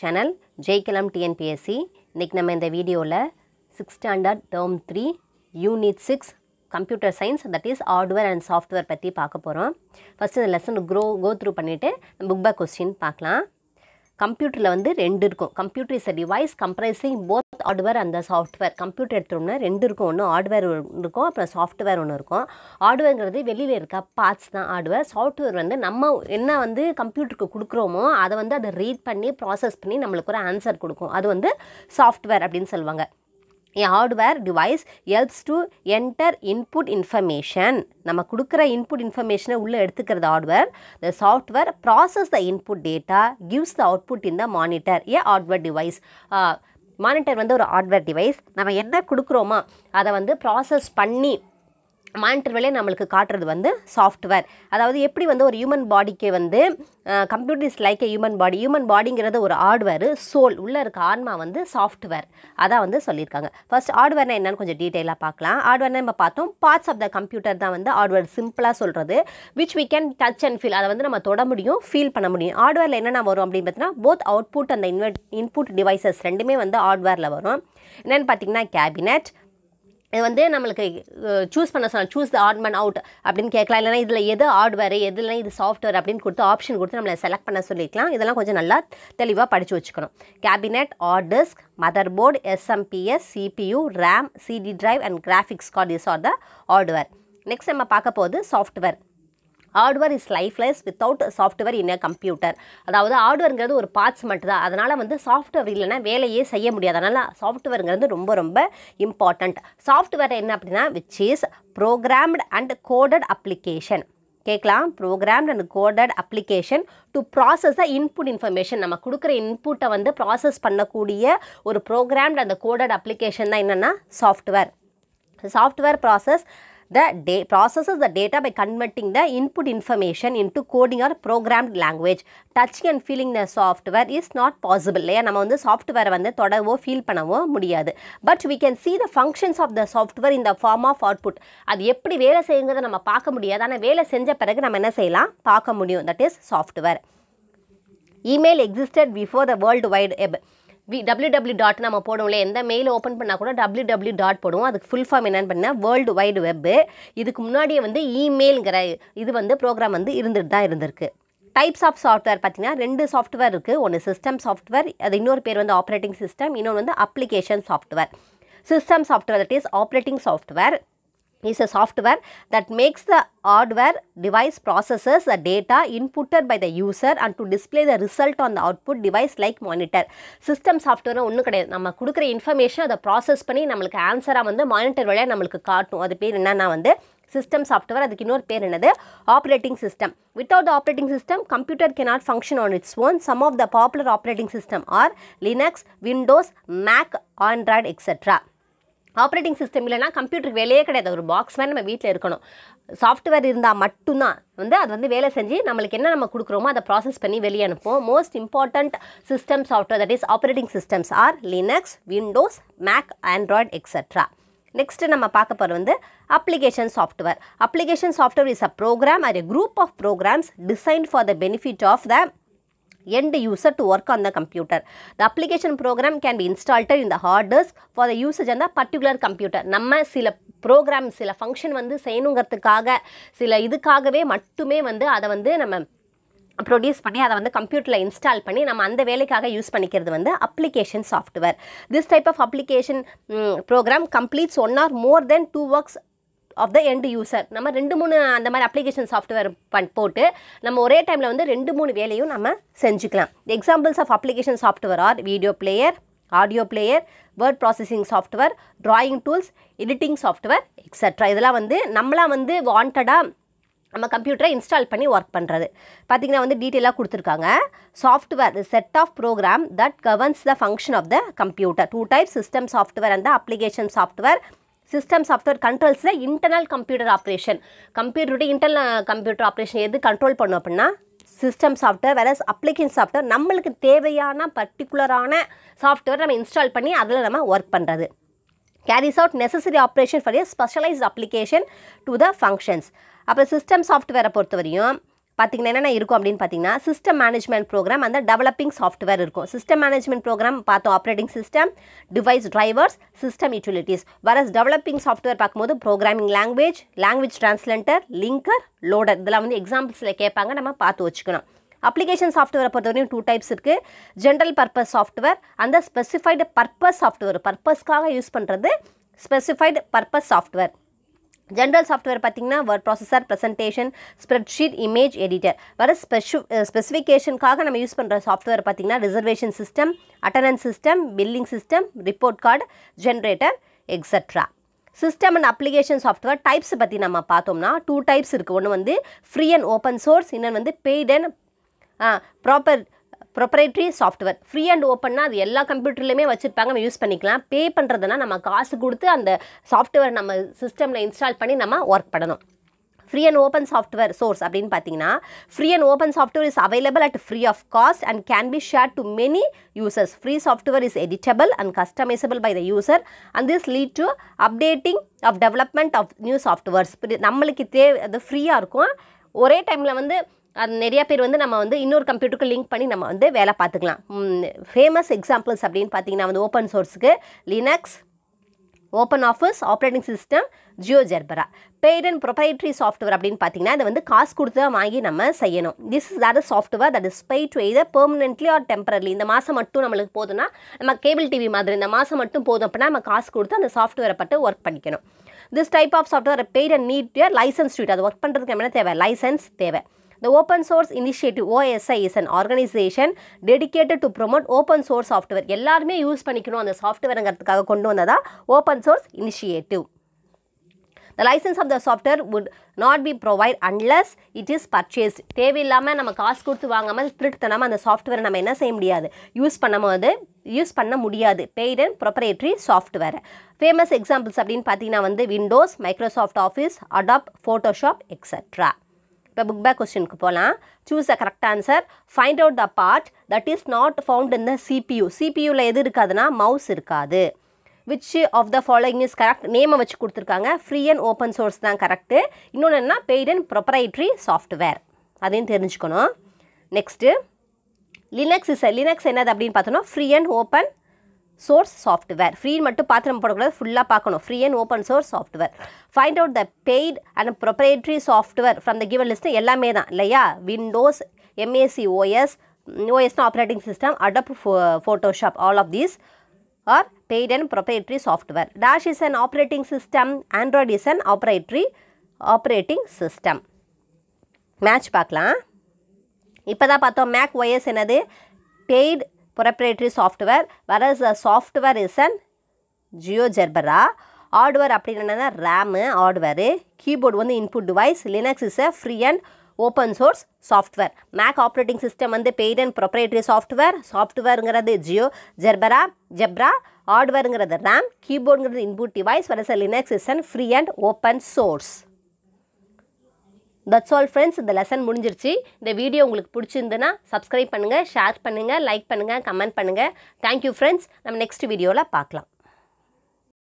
Channel ஜெய்கலம் TNPSC இன்றைக்கி நம்ம இந்த வீடியோவில் six standard term three unit six computer science that is hardware and software பற்றி பார்க்க போகிறோம் ஃபஸ்ட்டு இந்த லெசன் க்ரோ கோ த்ரூ பண்ணிவிட்டு புக் பேக் கொஸ்டின் பார்க்கலாம். கம்ப்யூட்டரில் வந்து ரெண்டு இருக்கும். Computer is a device comprising both hardware அந்த சாஃப்ட்வேர் கம்ப்யூட்டர் எடுத்தோம்னா ரெண்டு இருக்கும். ஒன்று ஹார்ட்வேர் இருக்கும். அப்புறம் சாஃப்ட்வேர் ஒன்று இருக்கும். ஹார்ட்வேருங்கிறது வெளியில் இருக்க பார்ட்ஸ் தான் ஹார்ட்வேர் சாஃப்ட்வேர் வந்து நம்ம என்ன வந்து கம்ப்யூட்டருக்கு கொடுக்குறோமோ அதை வந்து அதை ரீட் பண்ணி ப்ராசஸ் பண்ணி நம்மளுக்கு ஒரு ஆன்சர் கொடுக்கும். அது வந்து சாஃப்ட்வேர் அப்படின்னு சொல்லுவாங்க. A hardware device helps to enter input information. நம்ம கொடுக்குற இன்புட் இன்ஃபர்மேஷனை உள்ளே எடுத்துக்கிறது hardware the software process the input data gives the output in the monitor a hardware device monitor வந்து ஒரு ஹார்ட்வேர் டிவைஸ் நம்ம என்ன கொடுக்குறோமோ அதை வந்து ப்ராசஸ் பண்ணி மானிட்டர் வேலையை நம்மளுக்கு காட்டுறது வந்து சாஃப்ட்வேர் அதாவது எப்படி வந்து ஒரு ஹியூமன் பாடிக்கு வந்து computer is like a human body human பாடிங்கிறது ஒரு ஹார்ட்வேர் சோல் உள்ளே இருக்க ஆன்மா வந்து சாஃப்ட்வேர் அதான் வந்து சொல்லியிருக்காங்க. ஃபர்ஸ்ட் ஹார்ட்வேர்னா என்னன்னு கொஞ்சம் டீட்டெயிலாக பார்க்கலாம். ஹார்ட்வேர்னா நம்ம பார்த்தோம் பார்ட்ஸ் ஆஃப் த கம்ப்யூட்டர் தான் வந்து ஹார்ட்வேர் சிம்பிளாக சொல்கிறது which we can touch and feel அதை வந்து நம்ம தொட முடியும் ஃபீல் பண்ண முடியும். ஹார்ட்வேரில் என்னென்ன வரும் அப்படின்னு பார்த்தீங்கன்னா both output and invert input devices ரெண்டுமே வந்து ஹார்ட்வேரில் வரும். என்னென்னு பார்த்தீங்கன்னா கேபினெட் இது வந்து நம்மளுக்கு சூஸ் பண்ண சொல்லலாம் சூஸ் த ஆட்மன் அவுட் அப்படின்னு கேட்கலாம். இல்லைனா இதில் எது ஹார்ட்வேர் எதுலாம் இது சாஃப்ட்வேர் அப்படின்னு கொடுத்து ஆப்ஷன் கொடுத்து நம்மளை செலக்ட் பண்ண சொல்லிக்கலாம். இதெல்லாம் கொஞ்சம் நல்லா தெளிவாக படித்து வச்சுக்கணும். Cabinet or disk mother board SMPS CPU RAM CD drive and graphics card is are the hardware next நம்ம பார்க்க போகுது software hardware is lifeless without software in a computer அதாவது ஹார்ட்வேருங்கிறது ஒரு பார்ட்ஸ் மட்டும் தான் அதனால் வந்து சாஃப்ட்வேர் இல்லைன்னா வேலையே செய்ய முடியாது. அதனால் சாஃப்ட்வேருங்கிறது ரொம்ப ரொம்ப இம்பார்ட்டண்ட் சாஃப்ட்வேர் என்ன அப்படின்னா which is programmed and coded application கேட்கலாம்? Programmed and coded application to process the input information நம்ம கொடுக்குற இன்புட்டை வந்து ப்ராசஸ் பண்ணக்கூடிய ஒரு ப்ரோக்ராம்ட் அந்த கோடட் அப்ளிகேஷன் தான் என்னென்னா software software process the day processes the data by converting the input information into coding or programmed language. Touching and feeling the software is not possible இல்லையா நம்ம வந்து சாஃப்ட்வேரை வந்து தொடவோ ஃபீல் பண்ணவோ முடியாது but we can see the functions of the software இந்த form of output அது எப்படி வேலை செய்யுங்கிறத நம்ம பார்க்க முடியாது ஆனால் வேலை செஞ்ச பிறகு நம்ம என்ன செய்யலாம் பார்க்க முடியும் that is software email existed before the world wide web W W dot நம்ம போடுவோம்ல எந்த மெயில் ஓப்பன் பண்ணால் கூட டபிள்யூ டபிள்யூ டாட் போடுவோம். அதுக்கு ஃபுல் ஃபார்ம் என்னென்னு பண்ணால் வேர்ல்டு வைடு வெப்பு இதுக்கு முன்னாடியே வந்து இமெயில்ங்கிற இது வந்து ப்ரோக்ராம் வந்து இருந்துட்டு தான் இருந்திருக்கு. டைப்ஸ் ஆஃப் சாஃப்ட்வேர் பார்த்தீங்கன்னா ரெண்டு சாஃப்ட்வேர் இருக்குது ஒன்று சிஸ்டம் சாஃப்ட்வேர் அது இன்னொரு பேர் வந்து ஆப்ரேட்டிங் சிஸ்டம் இன்னொன்று வந்து application software system software that is operating software is a software that makes the hardware device processes the data inputted by the user and to display the result on the output device like monitor. System software ஒன்றும் கிடையாது. நம்ம கொடுக்குற information அதை process பண்ணி நம்மளுக்கு ஆன்சராக வந்து monitor வழியாக நம்மளுக்கு காட்டும். அது பேர் என்னென்னா வந்து சிஸ்டம் சாஃப்ட்வேர் அதுக்கு இன்னொரு பேர் என்னது? Operating system without the operating system computer cannot function on its own some of the popular operating system are Linux Windows Mac Android etcetera operating system இல்லைனா கம்ப்யூட்டருக்கு வேலையே கிடையாது. ஒரு பாக்ஸ் மாதிரி நம்ம வீட்டில் இருக்கணும். சாஃப்ட்வேர் இருந்தால் மட்டும்தான் வந்து அது வந்து வேலை செஞ்சு நம்மளுக்கு என்ன நம்ம கொடுக்குறோமோ அதை ப்ராசஸ் பண்ணி வெளியே அனுப்போம் most important system software that is operating systems are Linux Windows Mac Android etcetera next நம்ம பார்க்க போகிறது வந்து application software application software is a program or a group of programs design for the benefit of the end user to work on the computer. The application program can be installed in the hard disk for the usage on the particular computer. நம்ம சில program சில function வந்து செய்யணுங்கிறதுக்காக சில இதுக்காகவே மட்டுமே வந்து அதை வந்து நம்ம ப்ரொடியூஸ் பண்ணி அதை வந்து கம்ப்யூட்டரில் இன்ஸ்டால் பண்ணி நம்ம அந்த வேலைக்காக யூஸ் பண்ணிக்கிறது வந்து application software this type of application program completes one or more than two works of the end user நம்ம ரெண்டு மூணு அந்த மாதிரி அப்ளிகேஷன் சாஃப்ட்வேர் பண் போட்டு நம்ம ஒரே டைமில் வந்து ரெண்டு மூணு வேலையும் நம்ம செஞ்சுக்கலாம். Examples of application software are video player audio player word processing software drawing tools editing software etcetera இதெல்லாம் வந்து நம்மளாம் வந்து வாண்டடாக நம்ம கம்ப்யூட்டரை இன்ஸ்டால் பண்ணி ஒர்க் பண்ணுறது பார்த்திங்கன்னா வந்து டீட்டெயிலாக கொடுத்துருக்காங்க. Software set of program that governs the function of the computer two type system software அந்த அப்ளிகேஷன் சாஃப்ட்வேர் சிஸ்டம் சாஃப்ட்வேர் கண்ட்ரோல்ஸில் இன்டர்னல் கம்ப்யூட்டர் ஆப்ரேஷன் கம்ப்யூட்டருடைய இன்டர்னல் கம்ப்யூட்டர் ஆப்ரேஷன் எது கண்ட்ரோல் பண்ணும் அப்படின்னா சிஸ்டம் சாஃப்ட்வேர் வேற அப்ளிகேஷன் சாஃப்ட்வேர் நம்மளுக்கு தேவையான பர்டிகுலரான சாஃப்ட்வேர் நம்ம இன்ஸ்டால் பண்ணி அதில் நம்ம ஒர்க் பண்ணுறது carries out necessary operation for a specialised application to the functions அப்புறம் சிஸ்டம் சாஃப்ட்வேரை பொறுத்தவரையும் பார்த்தீங்கன்னா என்னென்ன இருக்கும் அப்படின்னு பார்த்தீங்கன்னா சிஸ்டம் மேனேஜ்மெண்ட் ப்ரோக்ராம் அந்த டெவலப்பிங் சாஃப்ட்வேர் இருக்கும். சிஸ்டம் மேனேஜ்மெண்ட் ப்ரோக்ராம் பார்த்தோம் operating system device drivers system utilities whereas developing software பார்க்கும்போது programming language language translator linker loader இதெல்லாம் வந்து எக்ஸாம்பிள்ஸில் கேட்பாங்க நம்ம பார்த்து வச்சுக்கணும். அப்ளிகேஷன் சாஃப்ட்வேரை பொறுத்தவரையும் டூ டைப்ஸ் இருக்குது ஜென்ரல் பர்பஸ் சாஃப்ட்வேர் அந்த ஸ்பெசிஃபைடு பர்பஸ் சாஃப்ட்வேர் பர்பஸ்க்காக யூஸ் பண்ணுறது specified purpose software general software பார்த்திங்கன்னா word processor presentation spreadsheet image editor வர ஸ்பெஷு ஸ்பெசிஃபிகேஷனுக்காக நம்ம யூஸ் பண்ணுற சாஃப்ட்வேர் பார்த்தீங்கன்னா reservation system attendance system billing system report card generator etcetera system and application software types பற்றி நம்ம பார்த்தோம்னா டூ டைப்ஸ் இருக்குது ஒன்று வந்து ஃப்ரீ அண்ட் ஓப்பன் சோர்ஸ் இன்னொன்று வந்து paid and proper proprietary software free and ஓப்பன்னா அது எல்லா கம்ப்யூட்டர்லையுமே வச்சுருப்பாங்க. நம்ம யூஸ் பண்ணிக்கலாம். பே பண்ணுறதுனா நம்ம காசு கொடுத்து அந்த சாஃப்ட்வேர் நம்ம சிஸ்டமில் இன்ஸ்டால் பண்ணி நம்ம ஒர்க் பண்ணணும். Free and open software source அப்படின்னு பார்த்தீங்கன்னா free and open software is available at free of cost and can be share to many users free software is editable and customisable by the user and this lead to updating of development of new softwares நம்மளுக்கு தேவை அது ஃப்ரீயாக இருக்கும். ஒரே டைமில் வந்து நிறைய பேர் வந்து நம்ம வந்து இன்னொரு கம்ப்யூட்டருக்கு லிங்க் பண்ணி நம்ம வந்து வேலை பார்த்துக்கலாம். ஃபேமஸ் எக்ஸாம்பிள்ஸ் அப்படின்னு பார்த்தீங்கன்னா வந்து open சோர்ஸுக்கு Linux open office operating system GeoGebra paid and proprietary software அப்படின்னு பார்த்தீங்கன்னா அதை வந்து காசு கொடுத்து தான் வாங்கி நம்ம செய்யணும். This is that software that is pay to either permanently or temporary இந்த மாதம் மட்டும் நம்மளுக்கு போதும்னா நம்ம கேபிள் டிவி மாதிரி இந்த மாதம் மட்டும் போதும் அப்படின்னா நம்ம காசு கொடுத்து அந்த சாஃப்ட்வேரை பட்டு ஒர்க் பண்ணிக்கணும். This type of software paid and need licence street அது ஒர்க் பண்ணுறதுக்கு என்ன தேவை. லைசன்ஸ் தேவை. The Open Source Initiative OSI is an organization dedicated to promote open source software. எல்லாருமே யூஸ் பண்ணிக்கணும் அந்த சாஃப்ட்வேருங்கிறதுக்காக கொண்டு வந்ததா? Open source initiative the licence of the software would not be provide unless it is purchased தேவையில்லாமல் நம்ம காசு கொடுத்து வாங்காமல் திருட்டுத்தனாமல் அந்த சாஃப்ட்வேரை நம்ம என்ன செய்ய முடியாது? யூஸ் பண்ணும்போது யூஸ் பண்ண முடியாது. Paid and proprietary software famous examples அப்படின்னு பார்த்தீங்கன்னா வந்து Windows Microsoft Office Adobe Photoshop etcetera இப்போ புக் பேக் கொஸ்டினுக்கு போகலாம் choose a correct answer find out the part that is not found in the CPU சிபியூவில் எது இருக்காதுன்னா மவுஸ் இருக்காது. Which of the following is correct நேமை வச்சு கொடுத்துருக்காங்க. ஃப்ரீ அண்ட் ஓப்பன் சோர்ஸ் தான் கரெக்டு இன்னொன்று என்ன பெய்ட் அண்ட் ப்ரொப்ரைட்ரி சாஃப்ட்வேர் அதையும் தெரிஞ்சுக்கணும். நெக்ஸ்ட்டு லினக்ஸ் இஸ் லினக்ஸ் என்னது அப்படின்னு பார்த்தோன்னா free and open source software free மட்டும் பார்த்து நம்ம போடக்கூடாது. ஃபுல்லாக பார்க்கணும். Free and open source software find out the paid and proprietary software from the given list எல்லாமே தான் இல்லையா? Windows M A C OS ஓஎஸ்னா operating system Adobe Photoshop all of these are paid and proprietary software dash is an operating system Android is an operatory operating system match பார்க்கலாம். இப்போ தான் பார்த்தோம் Mac OS என்னது? Paid proprietary software whereas software is is GeoGebra hardware அப்படின்னு என்னென்னா RAM hardware keyboard வந்து input device Linux is a free and open source software Mac operating system வந்து paid and proprietary software சாஃப்ட்வேருங்கிறது GeoGebra ஜெப்ரா ஹார்ட்வேருங்கிறது RAM கீபோர்டுங்கிறது input device whereas Linux is and free and open source that's all friends இந்த lesson முடிஞ்சிருச்சு. இந்த video உங்களுக்கு பிடிச்சிருந்துன்னா subscribe பண்ணுங்கள் ஷேர் பண்ணுங்கள் லைக் பண்ணுங்கள் கமெண்ட் பண்ணுங்கள் தேங்க்யூ ஃப்ரெண்ட்ஸ் நம்ம நெக்ஸ்ட் வீடியோவில் பார்க்கலாம்.